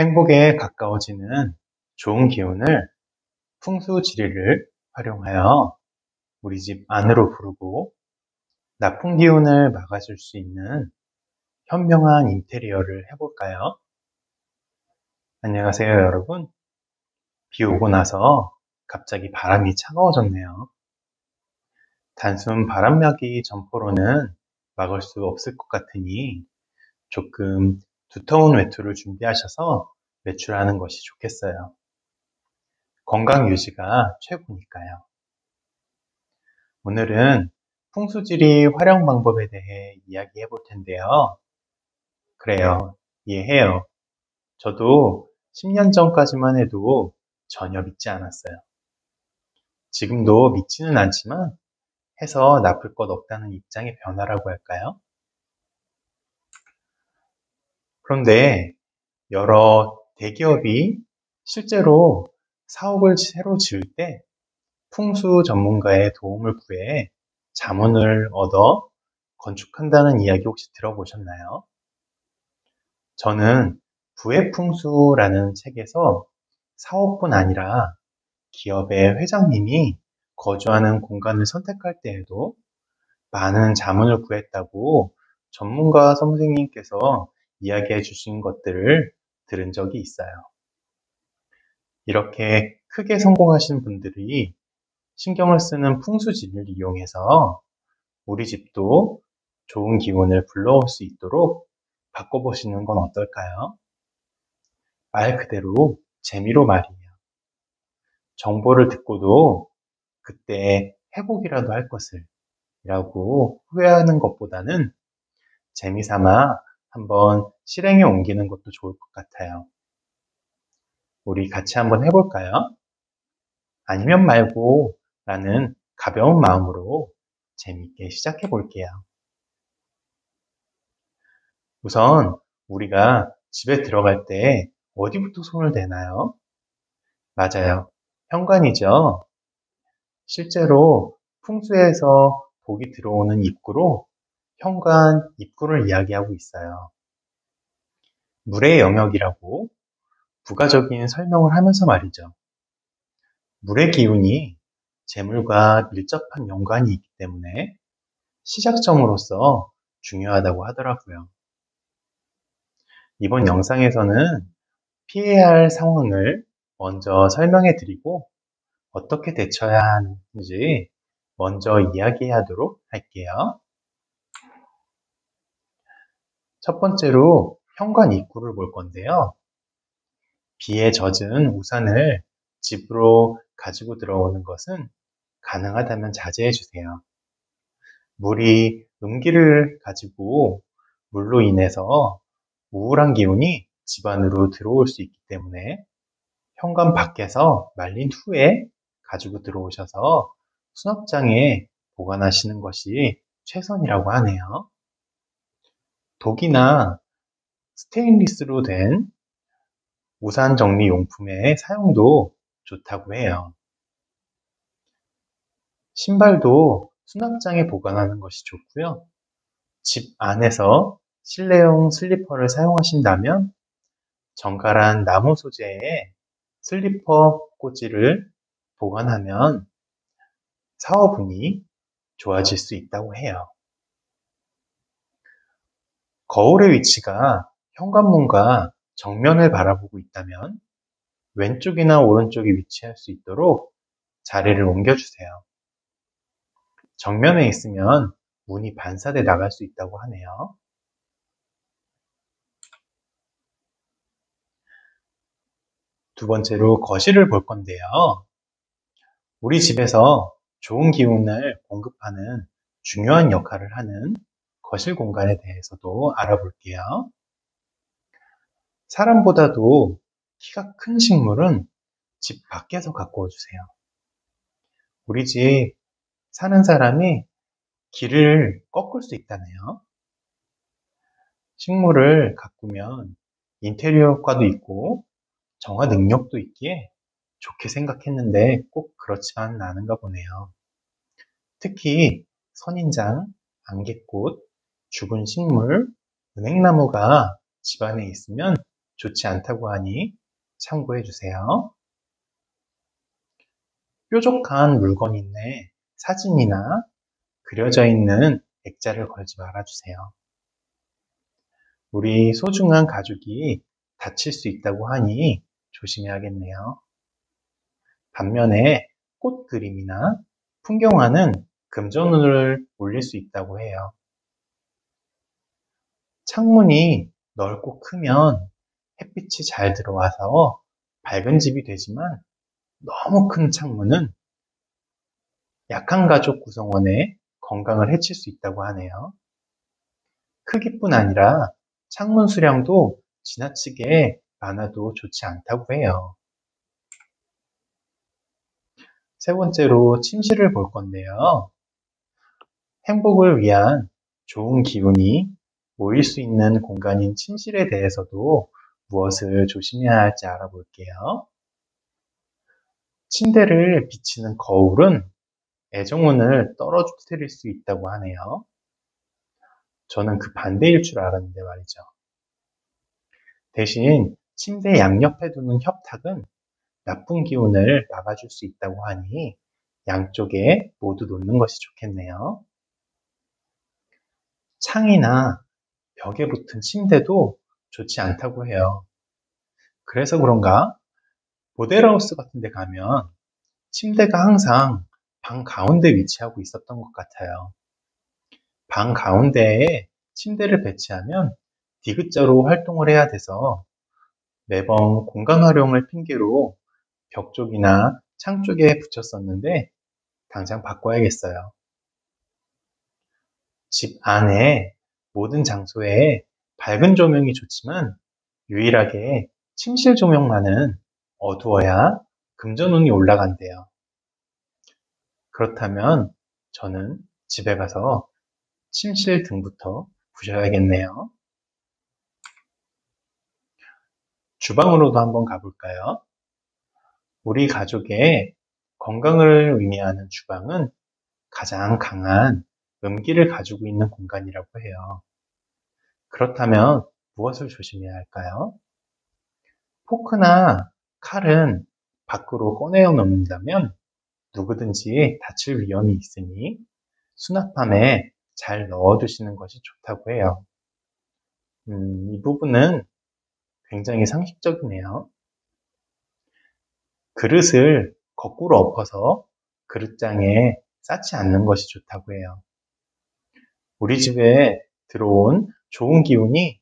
행복에 가까워지는 좋은 기운을 풍수지리를 활용하여 우리 집 안으로 부르고 나쁜 기운을 막아줄 수 있는 현명한 인테리어를 해볼까요? 안녕하세요 여러분 비 오고 나서 갑자기 바람이 차가워졌네요 단순 바람막이 점퍼로는 막을 수 없을 것 같으니 조금 두터운 외투를 준비하셔서 외출하는 것이 좋겠어요. 건강 유지가 최고니까요. 오늘은 풍수지리 활용 방법에 대해 이야기해 볼 텐데요. 그래요. 이해해요. 저도 10년 전까지만 해도 전혀 믿지 않았어요. 지금도 믿지는 않지만 해서 나쁠 것 없다는 입장의 변화라고 할까요? 그런데 여러 대기업이 실제로 사업을 새로 지을 때 풍수 전문가의 도움을 구해 자문을 얻어 건축한다는 이야기 혹시 들어보셨나요? 저는 부의풍수라는 책에서 사업뿐 아니라 기업의 회장님이 거주하는 공간을 선택할 때에도 많은 자문을 구했다고 전문가 선생님께서 이야기해 주신 것들을 들은 적이 있어요. 이렇게 크게 성공하신 분들이 신경을 쓰는 풍수지를 이용해서 우리 집도 좋은 기운을 불러올 수 있도록 바꿔보시는 건 어떨까요? 말 그대로 재미로 말이에요. 정보를 듣고도 그때 회복이라도 할 것을 이라고 후회하는 것보다는 재미삼아 한번 실행에 옮기는 것도 좋을 것 같아요. 우리 같이 한번 해볼까요? 아니면 말고 라는 가벼운 마음으로 재미있게 시작해 볼게요. 우선 우리가 집에 들어갈 때 어디부터 손을 대나요? 맞아요. 현관이죠. 실제로 풍수에서 복이 들어오는 입구로 현관 입구를 이야기하고 있어요. 물의 영역이라고 부가적인 설명을 하면서 말이죠. 물의 기운이 재물과 밀접한 연관이 있기 때문에 시작점으로서 중요하다고 하더라고요. 이번 영상에서는 피해야 할 상황을 먼저 설명해 드리고 어떻게 대처해야 하는지 먼저 이야기하도록 할게요. 첫 번째로 현관 입구를 볼 건데요. 비에 젖은 우산을 집으로 가지고 들어오는 것은 가능하다면 자제해 주세요. 물이 음기를 가지고 물로 인해서 우울한 기운이 집 안으로 들어올 수 있기 때문에 현관 밖에서 말린 후에 가지고 들어오셔서 수납장에 보관하시는 것이 최선이라고 하네요. 독이나 스테인리스로 된 우산 정리 용품의 사용도 좋다고 해요. 신발도 수납장에 보관하는 것이 좋고요. 집 안에서 실내용 슬리퍼를 사용하신다면 정갈한 나무 소재의 슬리퍼 꽂이를 보관하면 사업운이 좋아질 수 있다고 해요. 거울의 위치가 현관문과 정면을 바라보고 있다면 왼쪽이나 오른쪽에 위치할 수 있도록 자리를 옮겨주세요. 정면에 있으면 문이 반사돼 나갈 수 있다고 하네요. 두 번째로 거실을 볼 건데요. 우리 집에서 좋은 기운을 공급하는 중요한 역할을 하는 거실 공간에 대해서도 알아볼게요. 사람보다도 키가 큰 식물은 집 밖에서 가꾸어 주세요. 우리 집 사는 사람이 길을 꺾을 수 있다네요. 식물을 가꾸면 인테리어 효과도 있고 정화 능력도 있기에 좋게 생각했는데 꼭 그렇지만은 않은가 보네요. 특히 선인장, 안개꽃, 죽은 식물, 은행나무가 집안에 있으면 좋지 않다고 하니 참고해 주세요. 뾰족한 물건인데 사진이나 그려져 있는 액자를 걸지 말아주세요. 우리 소중한 가족이 다칠 수 있다고 하니 조심해야겠네요. 반면에 꽃 그림이나 풍경화는 금전운을 올릴 수 있다고 해요. 창문이 넓고 크면 햇빛이 잘 들어와서 밝은 집이 되지만 너무 큰 창문은 약한 가족 구성원의 건강을 해칠 수 있다고 하네요. 크기뿐 아니라 창문 수량도 지나치게 많아도 좋지 않다고 해요. 세 번째로 침실을 볼 건데요. 행복을 위한 좋은 기운이 모일 수 있는 공간인 침실에 대해서도 무엇을 조심해야 할지 알아볼게요. 침대를 비치는 거울은 애정운을 떨어뜨릴 수 있다고 하네요. 저는 그 반대일 줄 알았는데 말이죠. 대신 침대 양옆에 두는 협탁은 나쁜 기운을 막아줄 수 있다고 하니 양쪽에 모두 놓는 것이 좋겠네요. 창이나 벽에 붙은 침대도 좋지 않다고 해요. 그래서 그런가 모델하우스 같은 데 가면 침대가 항상 방 가운데 위치하고 있었던 것 같아요. 방 가운데에 침대를 배치하면 디귿자로 활동을 해야 돼서 매번 공간 활용을 핑계로 벽 쪽이나 창 쪽에 붙였었는데 당장 바꿔야겠어요. 집 안에 모든 장소에 밝은 조명이 좋지만 유일하게 침실 조명만은 어두워야 금전운이 올라간대요. 그렇다면 저는 집에 가서 침실 등부터 부셔야겠네요. 주방으로도 한번 가볼까요? 우리 가족의 건강을 의미하는 주방은 가장 강한 음기를 가지고 있는 공간이라고 해요. 그렇다면 무엇을 조심해야 할까요? 포크나 칼은 밖으로 꺼내어 놓는다면 누구든지 다칠 위험이 있으니 수납함에 잘 넣어두시는 것이 좋다고 해요. 음, 이 부분은 굉장히 상식적이네요. 그릇을 거꾸로 엎어서 그릇장에 쌓지 않는 것이 좋다고 해요. 우리 집에 들어온 좋은 기운이,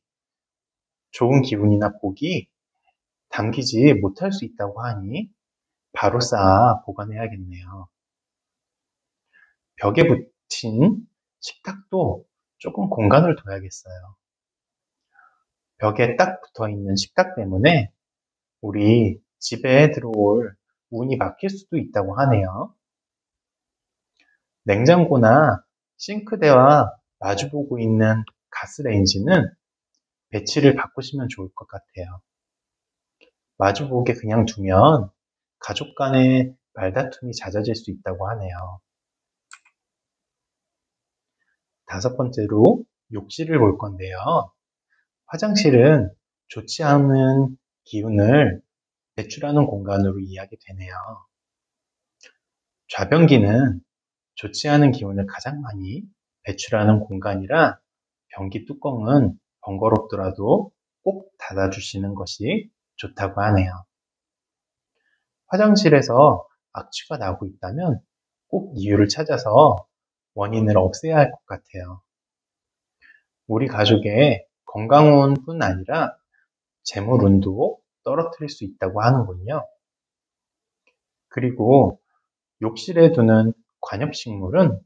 좋은 기운이나 복이 담기지 못할 수 있다고 하니 바로 쌓아 보관해야겠네요. 벽에 붙인 식탁도 조금 공간을 둬야겠어요. 벽에 딱 붙어 있는 식탁 때문에 우리 집에 들어올 운이 막힐 수도 있다고 하네요. 냉장고나 싱크대와 마주보고 있는 가스레인지는 배치를 바꾸시면 좋을 것 같아요. 마주보게 그냥 두면 가족 간의 말다툼이 잦아질 수 있다고 하네요. 다섯 번째로 욕실을 볼 건데요. 화장실은 좋지 않은 기운을 배출하는 공간으로 이해하게 되네요. 좌변기는 좋지 않은 기운을 가장 많이 배출하는 공간이라 변기 뚜껑은 번거롭더라도 꼭 닫아주시는 것이 좋다고 하네요. 화장실에서 악취가 나고 있다면 꼭 이유를 찾아서 원인을 없애야 할 것 같아요. 우리 가족의 건강운뿐 아니라 재물운도 떨어뜨릴 수 있다고 하는군요. 그리고 욕실에 두는 관엽식물은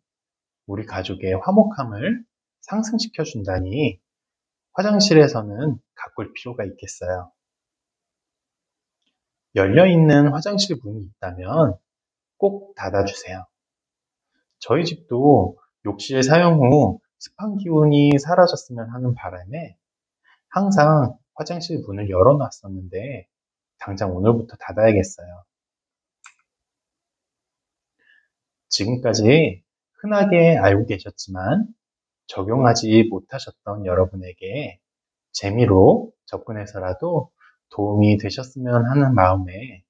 우리 가족의 화목함을 상승시켜 준다니 화장실에서는 가꿀 필요가 있겠어요. 열려 있는 화장실 문이 있다면 꼭 닫아주세요. 저희 집도 욕실 사용 후 습한 기운이 사라졌으면 하는 바람에 항상 화장실 문을 열어놨었는데 당장 오늘부터 닫아야겠어요. 지금까지 흔하게 알고 계셨지만 적용하지 못하셨던 여러분에게 재미로 접근해서라도 도움이 되셨으면 하는 마음에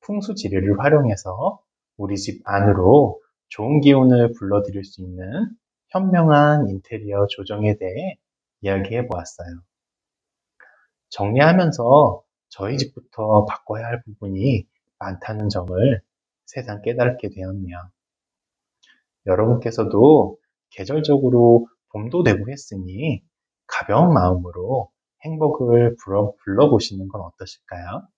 풍수지리를 활용해서 우리 집 안으로 좋은 기운을 불러들일 수 있는 현명한 인테리어 조정에 대해 이야기해 보았어요. 정리하면서 저희 집부터 바꿔야 할 부분이 많다는 점을 세상 깨닫게 되었네요. 여러분께서도 계절적으로 봄도 되고 했으니 가벼운 마음으로 행복을 불러, 불러보시는 건 어떠실까요?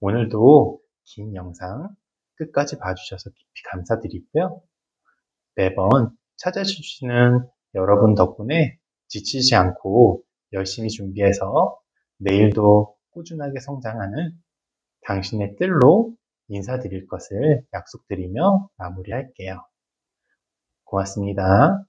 오늘도 긴 영상 끝까지 봐주셔서 깊이 감사드리고요. 매번 찾아주시는 여러분 덕분에 지치지 않고 열심히 준비해서 내일도 꾸준하게 성장하는 당신의 뜰로 인사드릴 것을 약속드리며 마무리할게요. 고맙습니다.